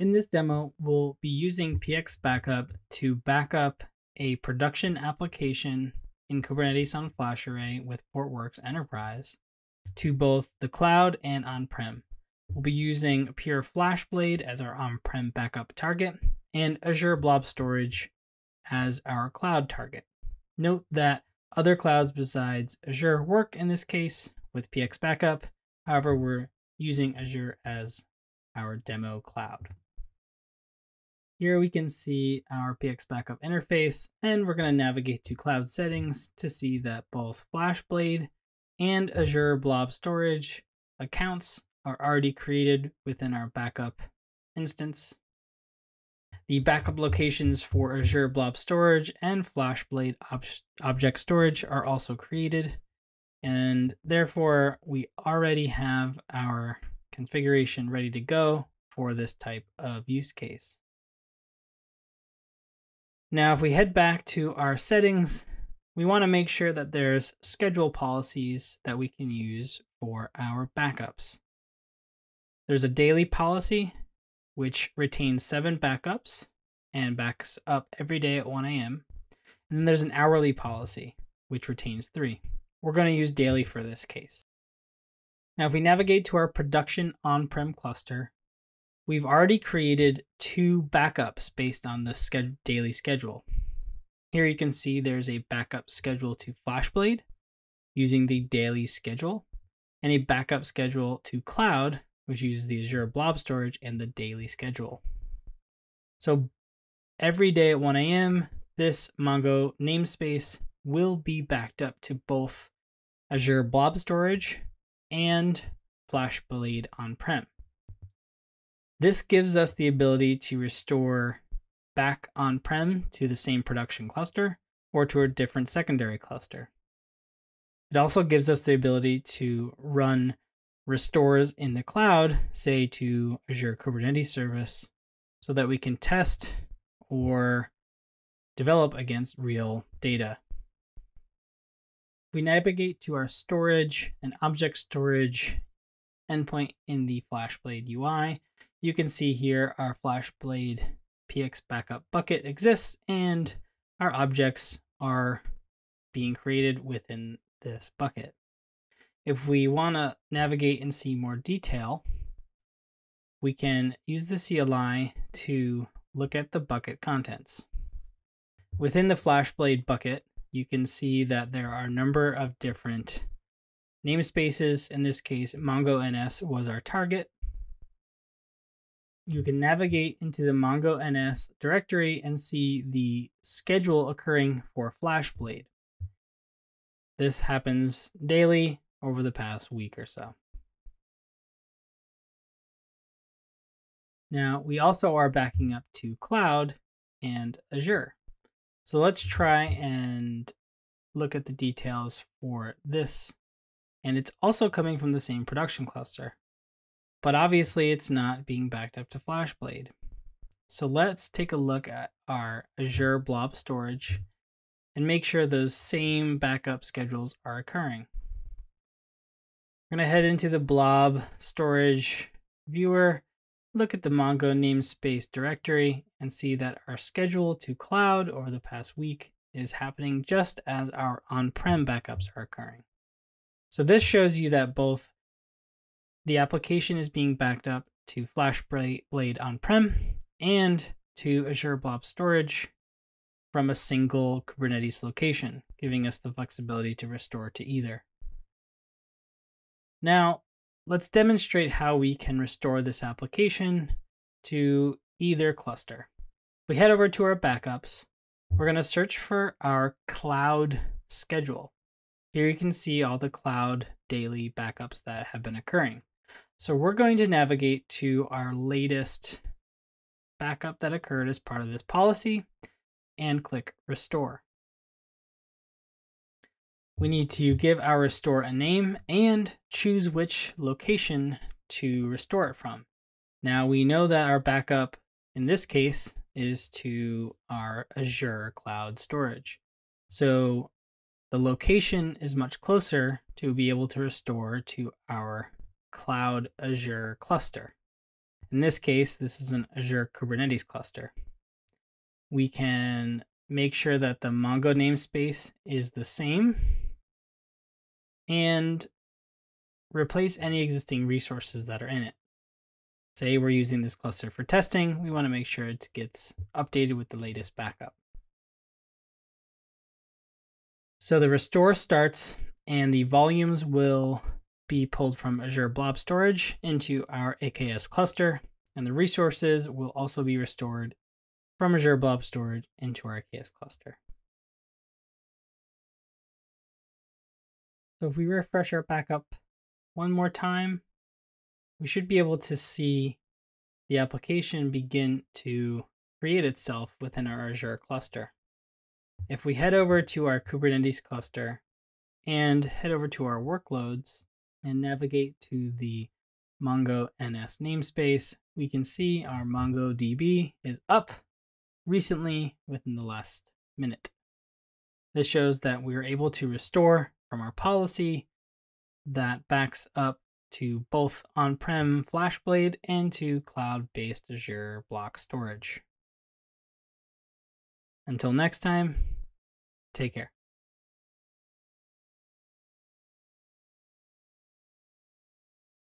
In this demo, we'll be using PX Backup to backup a production application in Kubernetes on FlashArray with Portworx Enterprise to both the cloud and on-prem. We'll be using Pure FlashBlade as our on-prem backup target and Azure Blob Storage as our cloud target. Note that other clouds besides Azure work in this case with PX Backup. However, we're using Azure as our demo cloud. Here we can see our PX Backup interface, and we're going to navigate to Cloud Settings to see that both FlashBlade and Azure Blob Storage accounts are already created within our backup instance. The backup locations for Azure Blob Storage and FlashBlade ob Object Storage are also created, and therefore we already have our configuration ready to go for this type of use case. Now, if we head back to our settings, we want to make sure that there's schedule policies that we can use for our backups. There's a daily policy, which retains seven backups and backs up every day at 1 a.m. And then there's an hourly policy, which retains three. We're going to use daily for this case. Now, if we navigate to our production on-prem cluster, We've already created two backups based on the daily schedule. Here you can see there's a backup schedule to FlashBlade using the daily schedule and a backup schedule to cloud, which uses the Azure Blob Storage and the daily schedule. So every day at 1 a.m., this Mongo namespace will be backed up to both Azure Blob Storage and FlashBlade on-prem. This gives us the ability to restore back on-prem to the same production cluster or to a different secondary cluster. It also gives us the ability to run restores in the cloud, say to Azure Kubernetes Service, so that we can test or develop against real data. We navigate to our storage and object storage endpoint in the FlashBlade UI you can see here our FlashBlade PX backup bucket exists and our objects are being created within this bucket. If we want to navigate and see more detail, we can use the CLI to look at the bucket contents. Within the FlashBlade bucket, you can see that there are a number of different namespaces. In this case, MongoNS was our target, you can navigate into the Mongo NS directory and see the schedule occurring for FlashBlade. This happens daily over the past week or so. Now, we also are backing up to cloud and Azure. So let's try and look at the details for this. And it's also coming from the same production cluster but obviously it's not being backed up to FlashBlade. So let's take a look at our Azure Blob Storage and make sure those same backup schedules are occurring. We're going to head into the Blob Storage viewer, look at the Mongo namespace directory, and see that our schedule to cloud over the past week is happening just as our on-prem backups are occurring. So this shows you that both the application is being backed up to FlashBlade on-prem and to Azure Blob Storage from a single Kubernetes location, giving us the flexibility to restore to either. Now, let's demonstrate how we can restore this application to either cluster. We head over to our backups. We're going to search for our cloud schedule. Here you can see all the cloud daily backups that have been occurring. So we're going to navigate to our latest backup that occurred as part of this policy and click restore. We need to give our restore a name and choose which location to restore it from. Now we know that our backup in this case is to our Azure cloud storage. So the location is much closer to be able to restore to our cloud Azure cluster. In this case, this is an Azure Kubernetes cluster. We can make sure that the Mongo namespace is the same and replace any existing resources that are in it. Say we're using this cluster for testing, we want to make sure it gets updated with the latest backup. So the restore starts and the volumes will be pulled from Azure Blob Storage into our AKS cluster, and the resources will also be restored from Azure Blob Storage into our AKS cluster. So if we refresh our backup one more time, we should be able to see the application begin to create itself within our Azure cluster. If we head over to our Kubernetes cluster and head over to our workloads and navigate to the Mongo NS namespace, we can see our MongoDB is up recently within the last minute. This shows that we are able to restore from our policy that backs up to both on-prem FlashBlade and to cloud-based Azure Blob Storage. Until next time, take care.